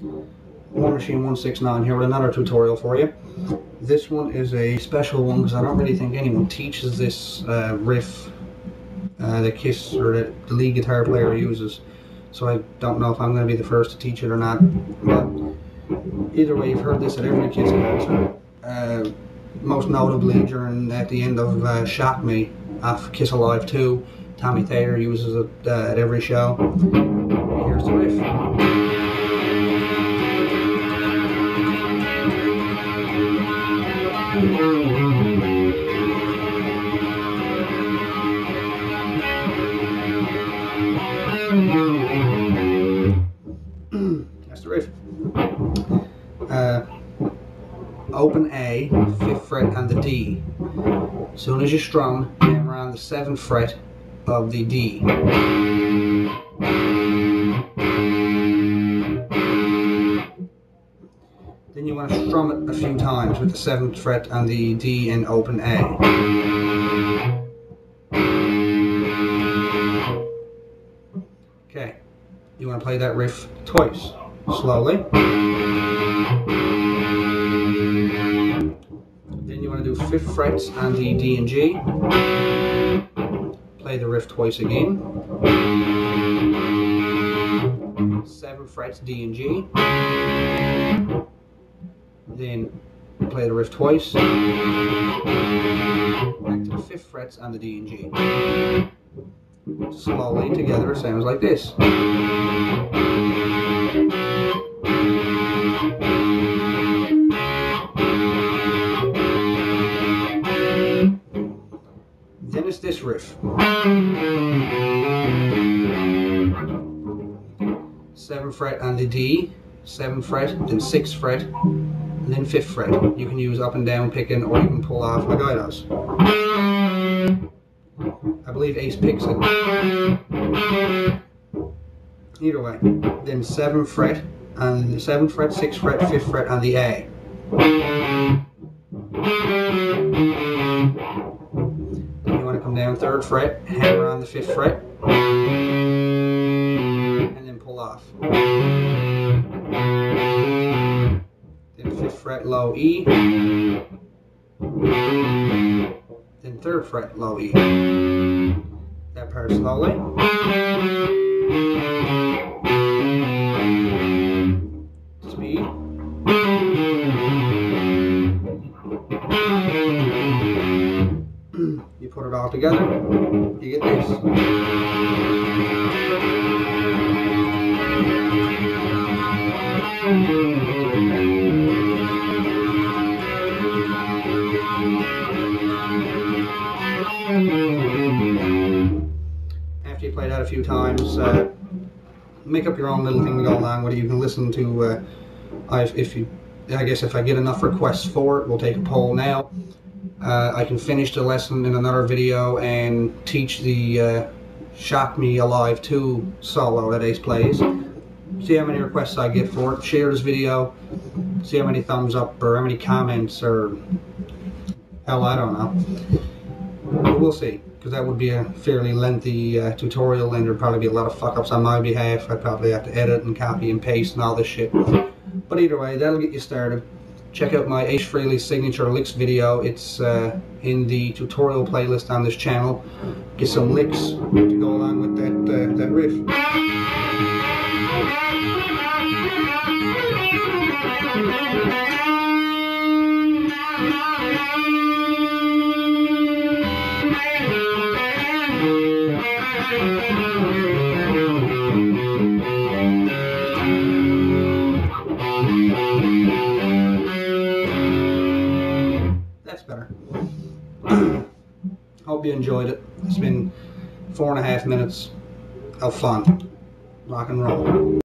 War Machine 169 here with another tutorial for you. This one is a special one because I don't really think anyone teaches this uh, riff uh, that Kiss or that the lead guitar player uses. So I don't know if I'm going to be the first to teach it or not. But either way, you've heard this at every Kiss concert. Uh, most notably during at the end of uh, Shock Me off Kiss Alive 2. Tommy Thayer uses it uh, at every show. Here's the riff. That's the riff. Uh, open A, 5th fret and the D. As soon as you strum, aim around the 7th fret of the D. you want to strum it a few times with the 7th fret and the D in open A. Okay, you want to play that riff twice, slowly. Then you want to do 5th frets and the D and G. Play the riff twice again. 7 frets D and G then play the riff twice, back to the fifth frets on the D and G. Slowly together sounds like this. Then it's this riff. Seventh fret on the D, seventh fret, then sixth fret, and then fifth fret. You can use up and down picking or you can pull off like I does. I believe Ace picks it. Either way. Then seventh fret and the seventh fret, sixth fret, fifth fret and the A. Then you want to come down third fret, hammer on the fifth fret, and then pull off fret low E, then third fret low E. That part slowly. Speed. you put it all together, you get this. Few times, uh, make up your own little thing to go along with it. You can listen to, uh, if you, I guess if I get enough requests for it, we'll take a poll now. Uh, I can finish the lesson in another video and teach the uh, Shock Me Alive 2 solo that Ace plays. See how many requests I get for it. Share this video. See how many thumbs up or how many comments or hell, I don't know. But we'll see, because that would be a fairly lengthy uh, tutorial and there'd probably be a lot of fuck-ups on my behalf. I'd probably have to edit and copy and paste and all this shit. But either way, that'll get you started. Check out my Ace Frehley signature licks video. It's uh, in the tutorial playlist on this channel. Get some licks to go along with that, uh, that riff. Hope you enjoyed it. It's been four and a half minutes of fun. Rock and roll.